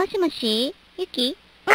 もしもしゆき？うん。